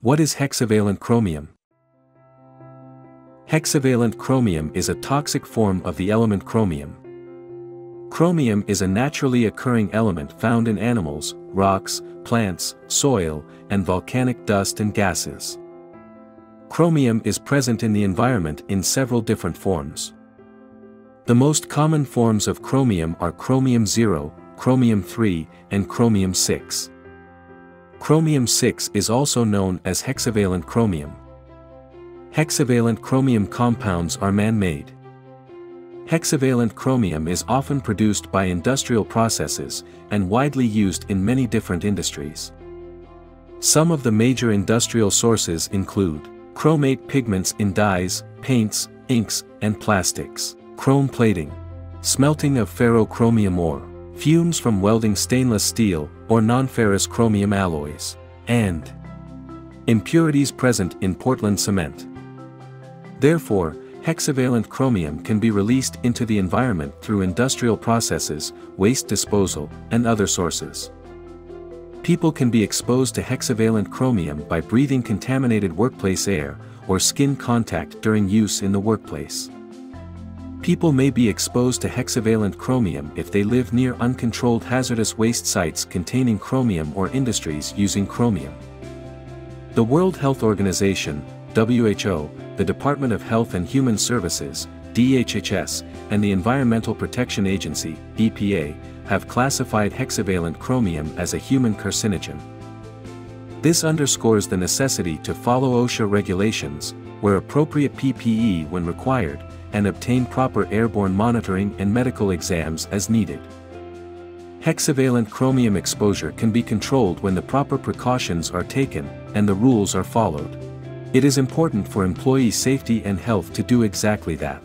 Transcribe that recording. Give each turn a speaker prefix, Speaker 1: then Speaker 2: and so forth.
Speaker 1: What is hexavalent chromium? Hexavalent chromium is a toxic form of the element chromium. Chromium is a naturally occurring element found in animals, rocks, plants, soil, and volcanic dust and gases. Chromium is present in the environment in several different forms. The most common forms of chromium are chromium-0, chromium-3, and chromium-6. Chromium-6 is also known as hexavalent chromium. Hexavalent chromium compounds are man-made. Hexavalent chromium is often produced by industrial processes and widely used in many different industries. Some of the major industrial sources include chromate pigments in dyes, paints, inks, and plastics, chrome plating, smelting of ferrochromium ore, fumes from welding stainless steel or non-ferrous chromium alloys, and impurities present in Portland cement. Therefore, hexavalent chromium can be released into the environment through industrial processes, waste disposal, and other sources. People can be exposed to hexavalent chromium by breathing contaminated workplace air, or skin contact during use in the workplace. People may be exposed to hexavalent chromium if they live near uncontrolled hazardous waste sites containing chromium or industries using chromium. The World Health Organization, WHO, the Department of Health and Human Services, DHHS, and the Environmental Protection Agency, EPA, have classified hexavalent chromium as a human carcinogen. This underscores the necessity to follow OSHA regulations, wear appropriate PPE when required, and obtain proper airborne monitoring and medical exams as needed. Hexavalent chromium exposure can be controlled when the proper precautions are taken and the rules are followed. It is important for employee safety and health to do exactly that.